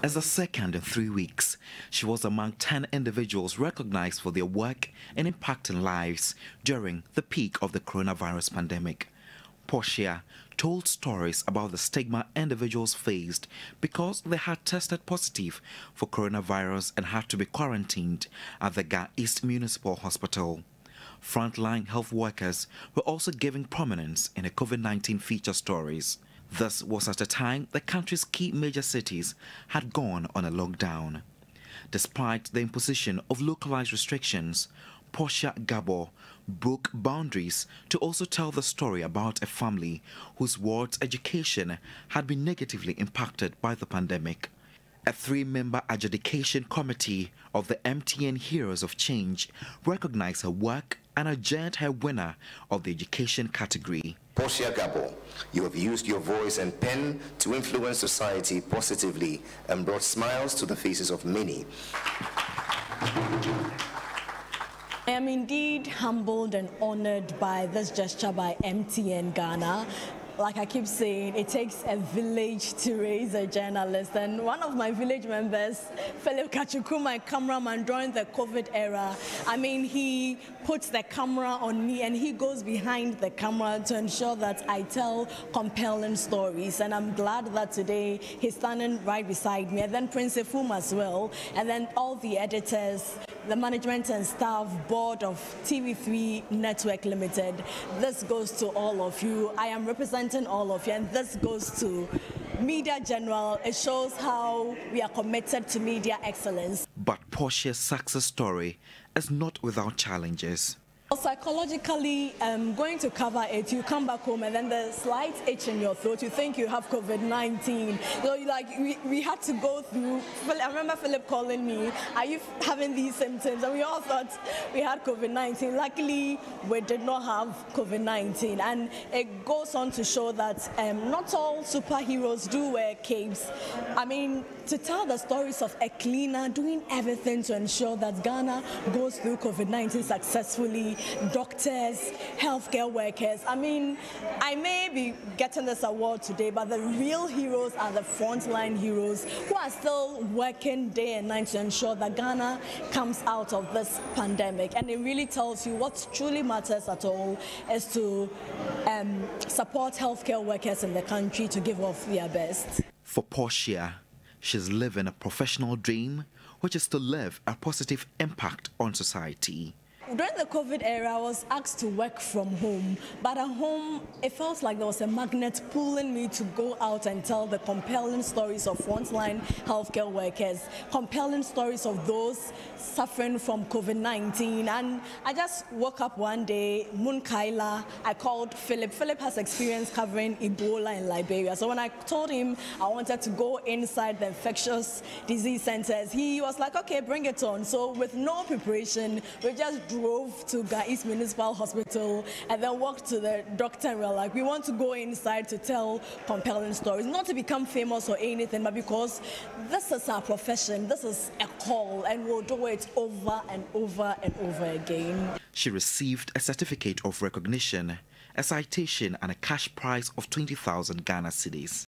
As the second in three weeks, she was among 10 individuals recognized for their work and impacting lives during the peak of the coronavirus pandemic. Portia told stories about the stigma individuals faced because they had tested positive for coronavirus and had to be quarantined at the Ga East Municipal Hospital. Frontline health workers were also giving prominence in the COVID-19 feature stories. This was at a time the country's key major cities had gone on a lockdown. Despite the imposition of localized restrictions, Portia Gabor broke boundaries to also tell the story about a family whose ward's education had been negatively impacted by the pandemic. A three-member adjudication committee of the MTN Heroes of Change recognized her work and adjourned her winner of the education category. Portia Gabor, you have used your voice and pen to influence society positively and brought smiles to the faces of many. I am indeed humbled and honored by this gesture by MTN Ghana like I keep saying, it takes a village to raise a journalist. And one of my village members, Philip Kachuku, my cameraman during the COVID era, I mean, he puts the camera on me and he goes behind the camera to ensure that I tell compelling stories. And I'm glad that today he's standing right beside me. And then Prince Efum as well. And then all the editors, the management and staff board of TV3 Network Limited. This goes to all of you. I am representing all of you, and this goes to Media General. It shows how we are committed to media excellence. But Portia's success story is not without challenges. Psychologically, um, going to cover it, you come back home and then the slight itch in your throat, you think you have COVID-19. So like, we, we had to go through, I remember Philip calling me, are you having these symptoms? And we all thought we had COVID-19. Luckily, we did not have COVID-19. And it goes on to show that um, not all superheroes do wear capes. I mean, to tell the stories of a cleaner doing everything to ensure that Ghana goes through COVID-19 successfully doctors, healthcare workers. I mean, I may be getting this award today, but the real heroes are the frontline heroes who are still working day and night to ensure that Ghana comes out of this pandemic. And it really tells you what truly matters at all is to um, support healthcare workers in the country to give off their best. For Portia, she's living a professional dream, which is to leave a positive impact on society. During the COVID era, I was asked to work from home, but at home, it felt like there was a magnet pulling me to go out and tell the compelling stories of frontline healthcare workers, compelling stories of those suffering from COVID-19. And I just woke up one day, Moon Kaila, I called Philip. Philip has experience covering Ebola in Liberia. So when I told him I wanted to go inside the infectious disease centers, he was like, okay, bring it on. So with no preparation, we just drove to Ga East Municipal Hospital and then walked to the doctor and we were like, we want to go inside to tell compelling stories, not to become famous or anything, but because this is our profession, this is a call, and we'll do it over and over and over again. She received a certificate of recognition, a citation, and a cash prize of 20,000 Ghana cedis.